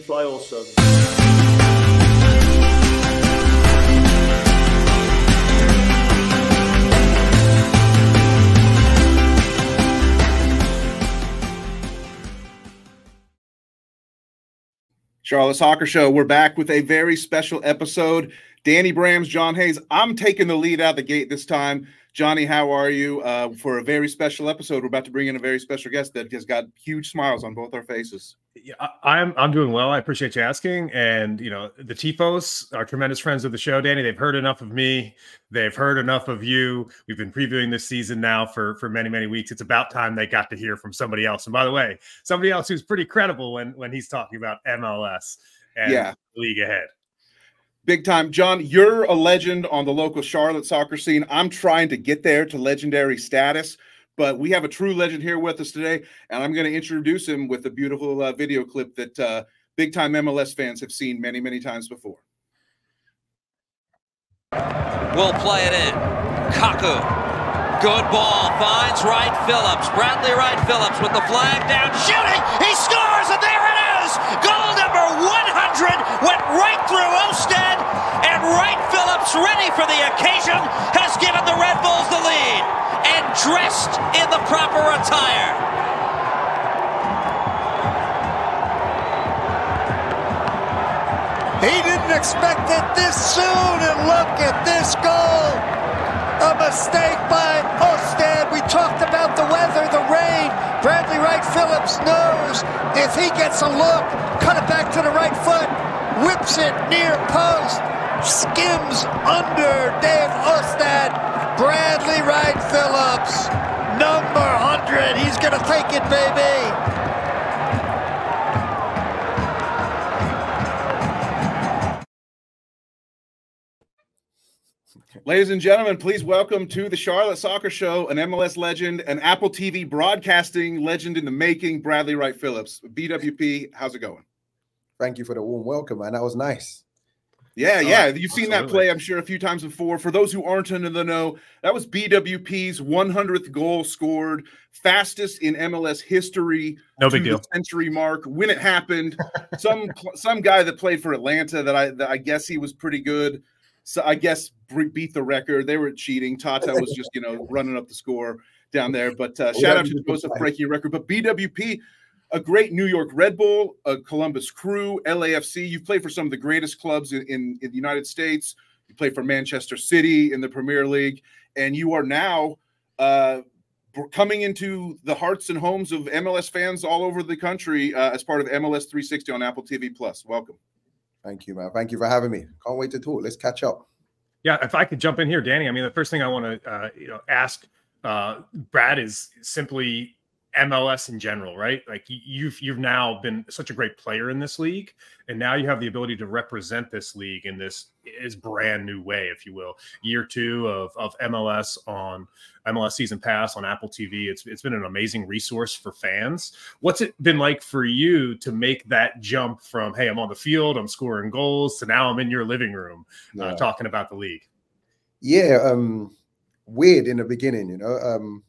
make him fly also. Charlotte Soccer Show. We're back with a very special episode. Danny Brams, John Hayes. I'm taking the lead out the gate this time. Johnny, how are you? Uh, for a very special episode, we're about to bring in a very special guest that has got huge smiles on both our faces. Yeah, I'm I'm doing well. I appreciate you asking. And you know, the Tifos are tremendous friends of the show, Danny. They've heard enough of me. They've heard enough of you. We've been previewing this season now for for many many weeks. It's about time they got to hear from somebody else. And by the way, somebody else who's pretty credible when when he's talking about MLS and yeah. league ahead. Big time. John, you're a legend on the local Charlotte soccer scene. I'm trying to get there to legendary status, but we have a true legend here with us today, and I'm going to introduce him with a beautiful uh, video clip that uh, big time MLS fans have seen many, many times before. We'll play it in. Kaku. Good ball. Finds Wright Phillips. Bradley Wright Phillips with the flag down. Shooting. He scores, and there it is. Goal number 100 went right through Wright Ready for the occasion, has given the Red Bulls the lead and dressed in the proper attire. He didn't expect it this soon, and look at this goal. A mistake by Ousted. We talked about the weather, the rain. Bradley Wright Phillips knows if he gets a look, cut it back to the right foot, whips it near post, skims under Dave Ousted. Bradley Wright Phillips, number 100. He's going to take it, baby. Ladies and gentlemen, please welcome to the Charlotte Soccer Show an MLS legend, an Apple TV broadcasting legend in the making, Bradley Wright Phillips. BWP, how's it going? Thank you for the warm welcome, man. That was nice. Yeah, yeah. You've seen that play, I'm sure, a few times before. For those who aren't in the know, that was BWP's 100th goal scored, fastest in MLS history. No big deal. century mark when it happened. some some guy that played for Atlanta that I that I guess he was pretty good so I guess beat the record. They were cheating. Tata was just you know running up the score down there. But uh, shout out to Josef breaking record. But BWP, a great New York Red Bull, a Columbus Crew, LAFC. You've played for some of the greatest clubs in, in, in the United States. You played for Manchester City in the Premier League, and you are now uh, coming into the hearts and homes of MLS fans all over the country uh, as part of MLS 360 on Apple TV Plus. Welcome. Thank you, man. Thank you for having me. Can't wait to talk. Let's catch up. Yeah, if I could jump in here, Danny. I mean, the first thing I want to uh, you know ask uh, Brad is simply MLS in general, right? Like you've you've now been such a great player in this league, and now you have the ability to represent this league in this is brand new way, if you will. Year two of, of MLS on MLS Season Pass on Apple TV. It's it's been an amazing resource for fans. What's it been like for you to make that jump from hey, I'm on the field, I'm scoring goals, to now I'm in your living room uh, yeah. uh, talking about the league? Yeah, um, weird in the beginning, you know. Um,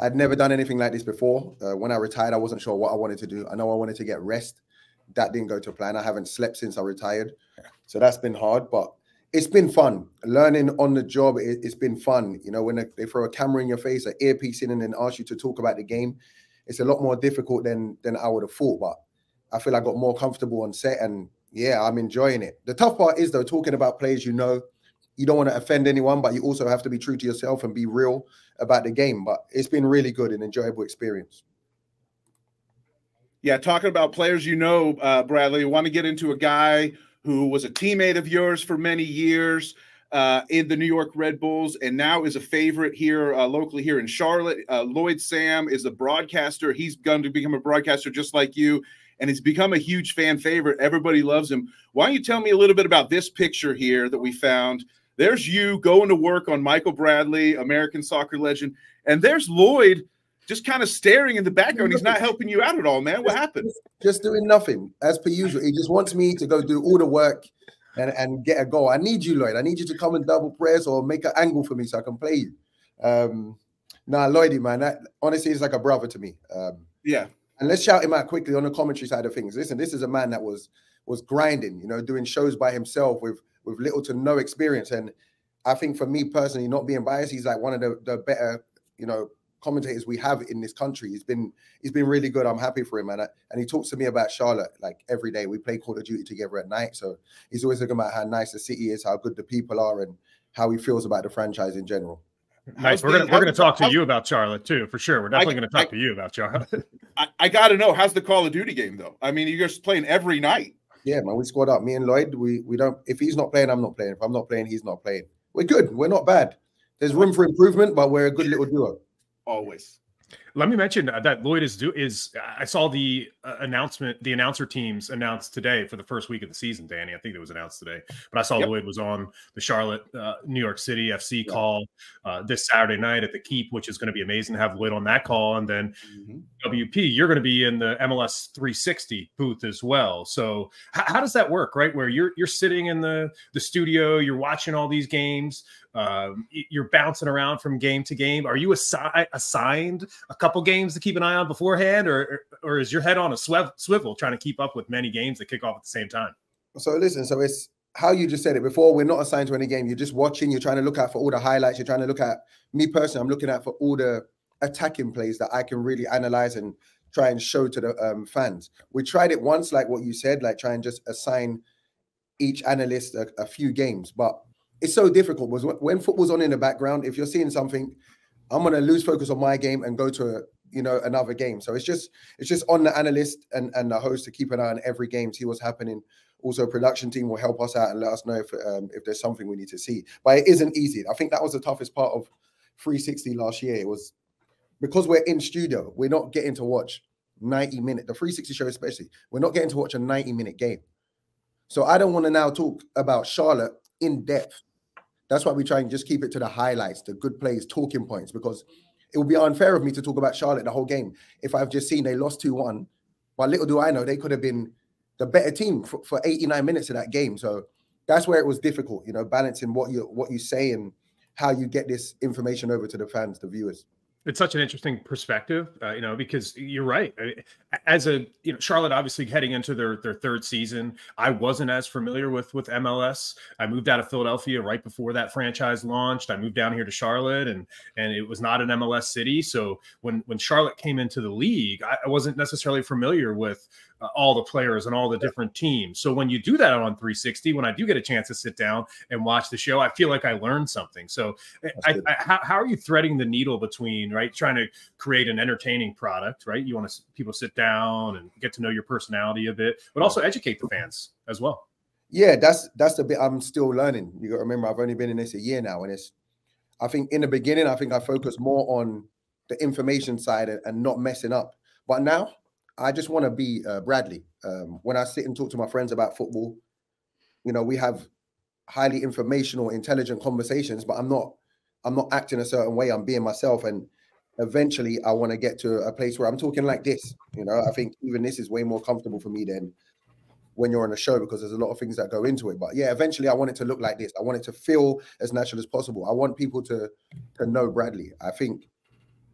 I'd never done anything like this before. Uh, when I retired, I wasn't sure what I wanted to do. I know I wanted to get rest. That didn't go to plan. I haven't slept since I retired. So that's been hard, but it's been fun. Learning on the job, it, has been fun. You know, when they throw a camera in your face, an earpiece in, and then ask you to talk about the game, it's a lot more difficult than than I would have thought. But I feel I got more comfortable on set, and yeah, I'm enjoying it. The tough part is though talking about players you know you don't want to offend anyone, but you also have to be true to yourself and be real about the game. But it's been really good and enjoyable experience. Yeah, talking about players you know, uh, Bradley, you want to get into a guy who was a teammate of yours for many years uh, in the New York Red Bulls and now is a favorite here uh, locally here in Charlotte. Uh, Lloyd Sam is a broadcaster. He's going to become a broadcaster just like you, and he's become a huge fan favorite. Everybody loves him. Why don't you tell me a little bit about this picture here that we found? There's you going to work on Michael Bradley, American soccer legend, and there's Lloyd just kind of staring in the background. He's not helping you out at all, man. What happened? Just doing nothing as per usual. He just wants me to go do all the work and, and get a goal. I need you, Lloyd. I need you to come and double press or make an angle for me so I can play you. Um, nah, Lloydie, man. That honestly is like a brother to me. Um, yeah. And let's shout him out quickly on the commentary side of things. Listen, this is a man that was was grinding, you know, doing shows by himself with with little to no experience. And I think for me personally, not being biased, he's like one of the, the better, you know, commentators we have in this country. He's been he's been really good. I'm happy for him, and I, and he talks to me about Charlotte like every day. We play Call of Duty together at night, so he's always talking about how nice the city is, how good the people are, and how he feels about the franchise in general. Nice. We're gonna we're gonna talk to you about Charlotte too, for sure. We're definitely I, gonna talk I, to you about Charlotte. I, I got to know how's the Call of Duty game though. I mean, you're just playing every night. Yeah, man. We squad up. Me and Lloyd. We we don't. If he's not playing, I'm not playing. If I'm not playing, he's not playing. We're good. We're not bad. There's room for improvement, but we're a good little duo. Always. Let me mention that Lloyd is do is I saw the uh, announcement the announcer teams announced today for the first week of the season. Danny, I think it was announced today, but I saw yep. Lloyd was on the Charlotte uh, New York City FC yep. call uh, this Saturday night at the Keep, which is going to be amazing to have Lloyd on that call. And then mm-hmm. WP, you're going to be in the MLS 360 booth as well. So h- how does that work, right? Where you're you're sitting in the the studio, you're watching all these games. Um, you're bouncing around from game to game. Are you assi- assigned a couple games to keep an eye on beforehand, or or is your head on a swivel, trying to keep up with many games that kick off at the same time? So listen, so it's how you just said it before. We're not assigned to any game. You're just watching. You're trying to look out for all the highlights. You're trying to look at me personally. I'm looking at for all the attacking plays that I can really analyze and try and show to the um, fans. We tried it once, like what you said, like try and just assign each analyst a, a few games, but it's so difficult was when football's on in the background if you're seeing something i'm going to lose focus on my game and go to you know another game. So it's just it's just on the analyst and and the host to keep an eye on every game see what's happening. Also production team will help us out and let us know if um, if there's something we need to see. But it isn't easy. I think that was the toughest part of 360 last year. It was because we're in studio we're not getting to watch 90 minute the 360 show especially we're not getting to watch a 90 minute game. So i don't want to now talk about charlotte in depth that's why we try and just keep it to the highlights, the good plays, talking points, because it would be unfair of me to talk about Charlotte the whole game if I've just seen they lost 2 1. But little do I know, they could have been the better team for, for 89 minutes of that game. So that's where it was difficult, you know, balancing what you what you say and how you get this information over to the fans, the viewers it's such an interesting perspective, uh, you know, because you're right. As a you know, Charlotte obviously heading into their their third season, I wasn't as familiar with with MLS. I moved out of Philadelphia right before that franchise launched. I moved down here to Charlotte, and and it was not an MLS city. So when when Charlotte came into the league, I, I wasn't necessarily familiar with uh, all the players and all the different teams. So when you do that on 360, when I do get a chance to sit down and watch the show, I feel like I learned something. So I, I, how, how are you threading the needle between right trying to create an entertaining product, right? You want to people sit down and get to know your personality a bit, but also educate the fans as well. Yeah, that's that's the bit I'm still learning. You got to remember, I've only been in this a year now, and it's. I think in the beginning, I think I focused more on the information side and, and not messing up. But now I just want to be uh, Bradley. Um, when I sit and talk to my friends about football, you know, we have highly informational, intelligent conversations, but I'm not, I'm not acting a certain way. I'm being myself, and eventually, I want to get to a place where I'm talking like this. You know, I think even this is way more comfortable for me than when you're on a show because there's a lot of things that go into it. But yeah, eventually, I want it to look like this. I want it to feel as natural as possible. I want people to to know Bradley. I think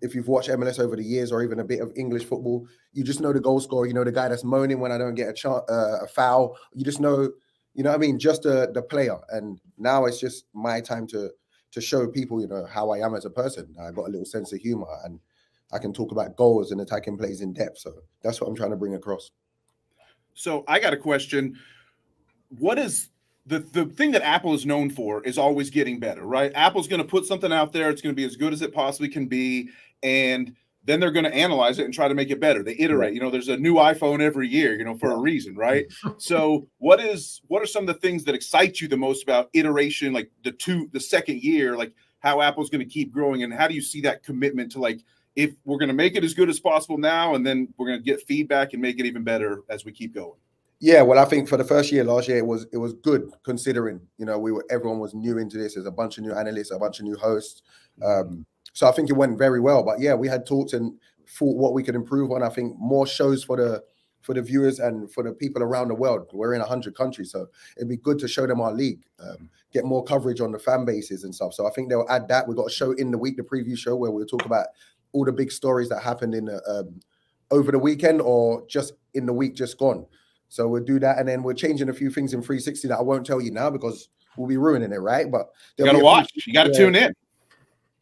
if you've watched MLS over the years or even a bit of English football, you just know the goal scorer. You know the guy that's moaning when I don't get a chance, uh, a foul. You just know, you know, I mean, just the the player. And now it's just my time to to show people, you know, how I am as a person. I got a little sense of humor, and I can talk about goals and attacking plays in depth. So that's what I'm trying to bring across. So I got a question. What is the the thing that Apple is known for is always getting better, right? Apple's going to put something out there; it's going to be as good as it possibly can be, and then they're going to analyze it and try to make it better. They iterate. You know, there's a new iPhone every year, you know, for a reason, right? so, what is what are some of the things that excite you the most about iteration, like the two, the second year, like how Apple's going to keep growing, and how do you see that commitment to like if we're going to make it as good as possible now, and then we're going to get feedback and make it even better as we keep going. Yeah, well, I think for the first year last year it was it was good considering you know we were everyone was new into this. There's a bunch of new analysts, a bunch of new hosts. Um, so I think it went very well. But yeah, we had talked and thought what we could improve on. I think more shows for the for the viewers and for the people around the world. We're in hundred countries, so it'd be good to show them our league, um, get more coverage on the fan bases and stuff. So I think they'll add that. We've got a show in the week, the preview show, where we'll talk about all the big stories that happened in the um, over the weekend or just in the week just gone. So we'll do that, and then we're changing a few things in 360 that I won't tell you now because we'll be ruining it, right? But you gotta watch. Few, you gotta yeah, tune in.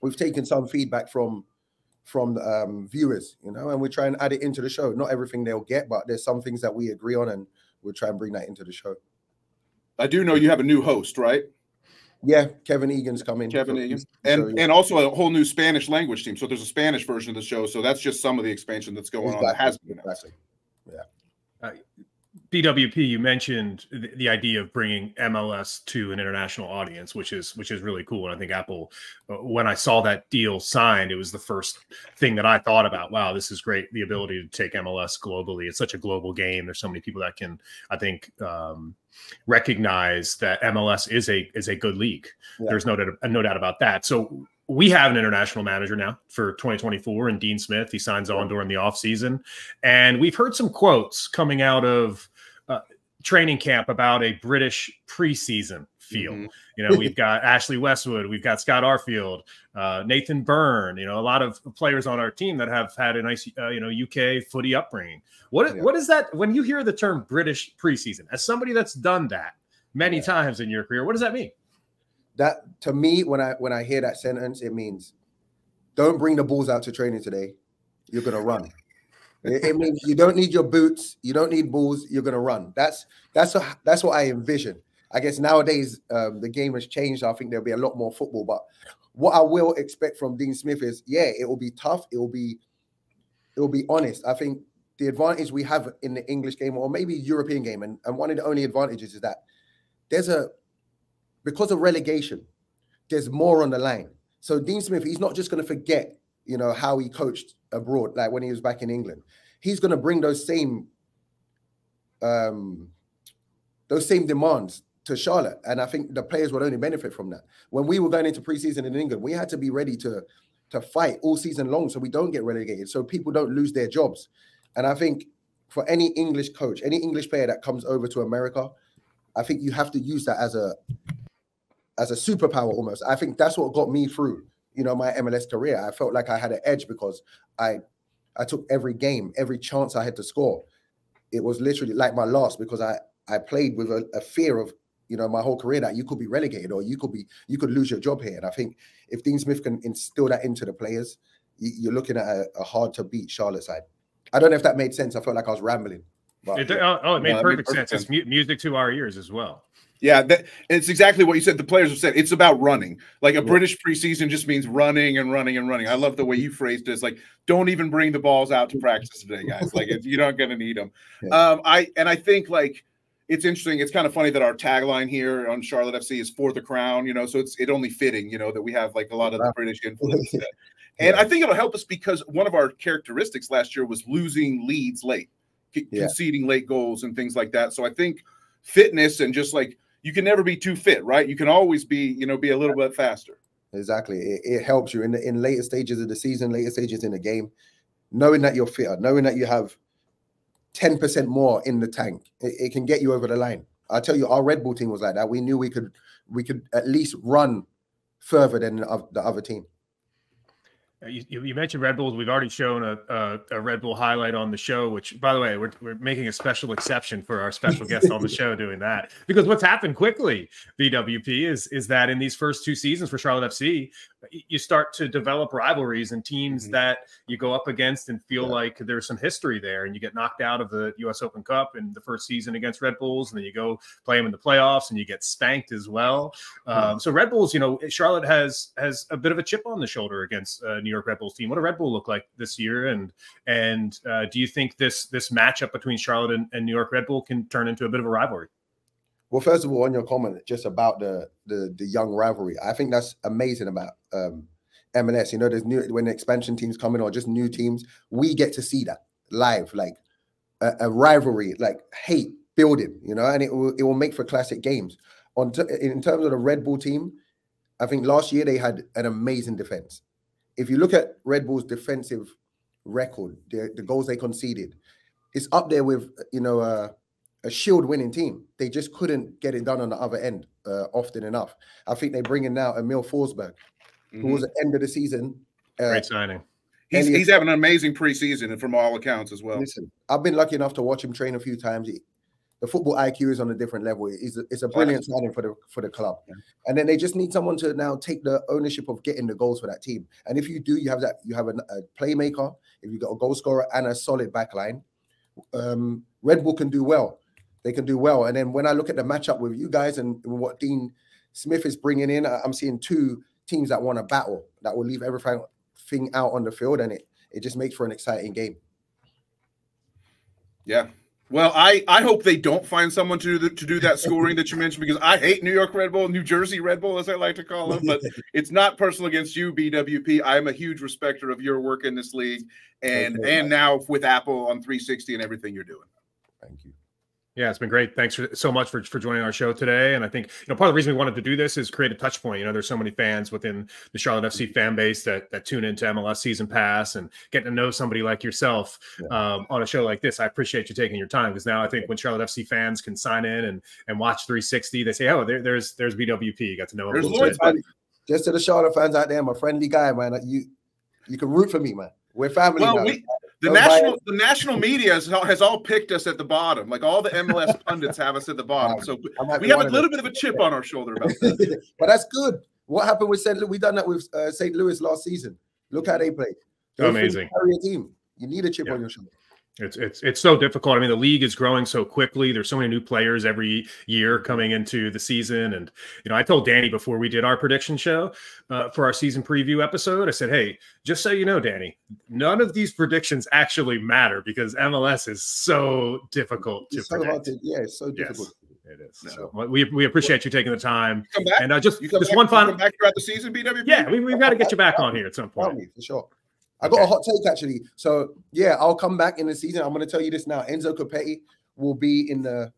We've taken some feedback from from um, viewers, you know, and we try and add it into the show. Not everything they'll get, but there's some things that we agree on, and we'll try and bring that into the show. I do know you have a new host, right? Yeah, Kevin Egan's coming. Kevin Egan, and so, yeah. and also a whole new Spanish language team. So there's a Spanish version of the show. So that's just some of the expansion that's going exactly. on. That has been exactly. Yeah. Uh, BWP, you mentioned the, the, idea of bringing MLS to an international audience, which is which is really cool. And I think Apple, uh, when I saw that deal signed, it was the first thing that I thought about. Wow, this is great! The ability to take MLS globally. It's such a global game. There's so many people that can, I think, um, recognize that MLS is a is a good league. Yeah. There's no doubt, no doubt about that. So we have an international manager now for 2024 and Dean Smith. He signs on during the offseason. And we've heard some quotes coming out of training camp about a British preseason feel. Mm-hmm. You know, we've got Ashley Westwood, we've got Scott Arfield, uh, Nathan Byrne. You know, a lot of players on our team that have had a nice, uh, you know, UK footy upbringing. What yeah. what is that when you hear the term British preseason? As somebody that's done that many yeah. times in your career, what does that mean? That to me, when I when I hear that sentence, it means don't bring the balls out to training today. You're gonna run. It, means you don't need your boots, you don't need balls, you're gonna run. That's that's a, that's what I envision. I guess nowadays um, the game has changed. I think there'll be a lot more football, but what I will expect from Dean Smith is, yeah, it will be tough. It will be, it will be honest. I think the advantage we have in the English game or maybe European game, and, and one of the only advantages is that there's a because of relegation, there's more on the line. So Dean Smith, he's not just going to forget, you know, how he coached abroad, like when he was back in England. He's going to bring those same um, those same demands to Charlotte, and I think the players would only benefit from that. When we were going into preseason in England, we had to be ready to to fight all season long, so we don't get relegated, so people don't lose their jobs. And I think for any English coach, any English player that comes over to America, I think you have to use that as a as a superpower almost. I think that's what got me through you know, my MLS career. I felt like I had an edge because I I took every game, every chance I had to score. It was literally like my last because I I played with a, a fear of you know my whole career that you could be relegated or you could be you could lose your job here. And I think if Dean Smith can instill that into the players, you're looking at a, a hard to beat Charlotte side. I don't know if that made sense. I felt like I was rambling. But, it, oh, oh, it made, no, perfect, it made perfect sense. sense. It's music to our ears as well. Yeah, that, it's exactly what you said. The players have said it's about running. Like a yeah. British preseason just means running and running and running. I love the way you phrased it. It's like don't even bring the balls out to practice today, guys. Like you're not going to need them. Yeah. Um, I and I think like it's interesting. It's kind of funny that our tagline here on Charlotte FC is for the crown. You know, so it's it only fitting. You know that we have like a lot of the British influence. and I think it'll help us because one of our characteristics last year was losing leads late, conceding late goals and things like that. So I think fitness and just like you can never be too fit, right? You can always be, you know, be a little bit faster. Exactly. It, it helps you in the, in later stages of the season, later stages in the game, knowing that you're fitter, knowing that you have 10% more in the tank. It, it can get you over the line. I tell you, our Red Bull team was like that. We knew we could we could at least run further than the other team. Uh, you, you, mentioned Red Bulls. We've already shown a, a, a, Red Bull highlight on the show, which, by the way, we're, we're making a special exception for our special guest on the show doing that. Because what's happened quickly, BWP, is, is that in these first two seasons for Charlotte FC, you start to develop rivalries and teams mm-hmm. that you go up against and feel yeah. like there's some history there. And you get knocked out of the U.S. Open Cup in the first season against Red Bulls, and then you go play them in the playoffs and you get spanked as well. Um, so Red Bulls, you know, Charlotte has has a bit of a chip on the shoulder against uh, New York Red Bulls team. What do Red Bull look like this year? And and uh, do you think this this matchup between Charlotte and, and New York Red Bull can turn into a bit of a rivalry? Well, first of all, on your comment just about the the the young rivalry, I think that's amazing about um. You know, there's new when expansion teams come in or just new teams, we get to see that live, like a, a rivalry, like hate building. You know, and it will it will make for classic games. On in terms of the Red Bull team, I think last year they had an amazing defense. If you look at Red Bull's defensive record, the, the goals they conceded, it's up there with you know. Uh, a shield winning team. They just couldn't get it done on the other end uh, often enough. I think they bring in now Emil Forsberg, mm-hmm. who was at the end of the season. Uh, Great signing. He's, he's having an amazing preseason, and from all accounts as well. Listen, I've been lucky enough to watch him train a few times. He- the football IQ is on a different level. It's a, it's a brilliant signing for the for the club. And then they just need someone to now take the ownership of getting the goals for that team. And if you do, you have that. You have a, a playmaker. If you've got a goal scorer and a solid back line, um, Red Bull can do well. They can do well. And then when I look at the matchup with you guys and what Dean Smith is bringing in, I'm seeing two teams that want to battle that will leave everything thing out on the field, and it it just makes for an exciting game. Yeah. Well, I, I hope they don't find someone to do the, to do that scoring that you mentioned because I hate New York Red Bull, New Jersey Red Bull, as I like to call them. But it's not personal against you, BWP. I am a huge respecter of your work in this league, and and now with Apple on 360 and everything you're doing. Thank you. Yeah, it's been great. Thanks for, so much for, for joining our show today. And I think you know part of the reason we wanted to do this is create a touch point. You know, there's so many fans within the Charlotte FC fan base that that tune into MLS Season Pass and get to know somebody like yourself um, on a show like this. I appreciate you taking your time because now I think when Charlotte FC fans can sign in and and watch 360, they say, "Oh, there, there's there's BWP." You got to know him. a There's little bit. Just to the Charlotte fans out there, I'm a friendly guy, man. You you can root for me, man. We're family Well, now. we, the No national the national media has, all- has all picked us at the bottom. Like all the MLS pundits have us at the bottom. So we have a little bit of a chip on our shoulder about that. but that's good. What happened with St. Louis? We done that with uh, St. Louis last season. Look how they played. Those things Amazing. Carry a team. You need a chip Yeah. on your shoulder. It's it's it's so difficult. I mean, the league is growing so quickly. There's so many new players every year coming into the season, and you know, I told Danny before we did our prediction show uh, for our season preview episode. I said, "Hey, just so you know, Danny, none of these predictions actually matter because MLS is so difficult to so predict. to, yeah, it's so Yes. difficult. It is. No. So we we appreciate you taking the time, Come back. and uh, just just back, one final. come back throughout the season, BWP. Yeah, we, we've got to get you back on here at some point. for sure. I got a hot take actually. So yeah, I'll come back in the season. I'm going to tell you this now. Enzo Copetti will be in the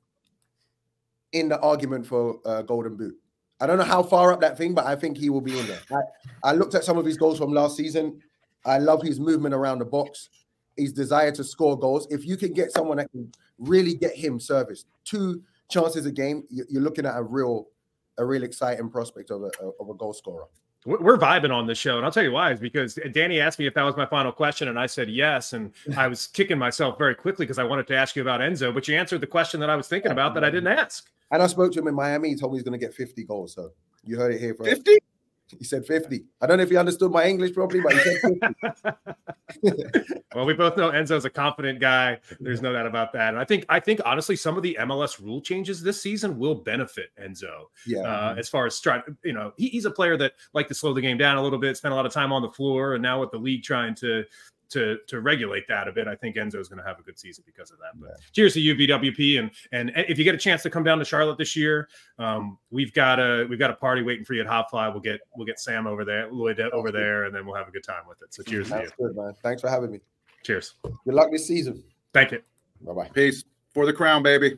in the argument for uh, Golden Boot. I don't know how far up that thing, but I think he will be in there. I, I looked at some of his goals from last season. I love his movement around the box, his desire to score goals. If you can get someone that can really get him service, two chances a game, you- you're looking at a real, a real exciting prospect of a of a goal scorer. We're we're vibing on this show, and I'll tell you why. Is because Danny asked me if that was my final question, and I said yes, and I was kicking myself very quickly because I wanted to ask you about Enzo, but you answered the question that I was thinking about that I didn't ask. And I spoke to him in Miami. He told me he's going to get 50 goals. So you heard it here first. 50? He said 50. I don't know if he understood my English properly, but he said 50. Well, we both know Enzo's a confident guy. There's no doubt about that. And I think, I think honestly, some of the MLS rule changes this season will benefit Enzo. yeah. uh, as far as trying, you know, he, he's a player that like to slow the game down a little bit, spend a lot of time on the floor, and now with the league trying to to to regulate that a bit, I think Enzo's going to have a good season because of that. But cheers to you, BWP, and and if you get a chance to come down to Charlotte this year, um, we've got a we've got a party waiting for you at Hot Fly. We'll get we'll get Sam over there, Lloyd over there, and then we'll have a good time with it. So cheers to you. Good, man. Thanks for having me. Cheers. Good luck this season. Thank you. Bye bye. Peace. For the crown, baby.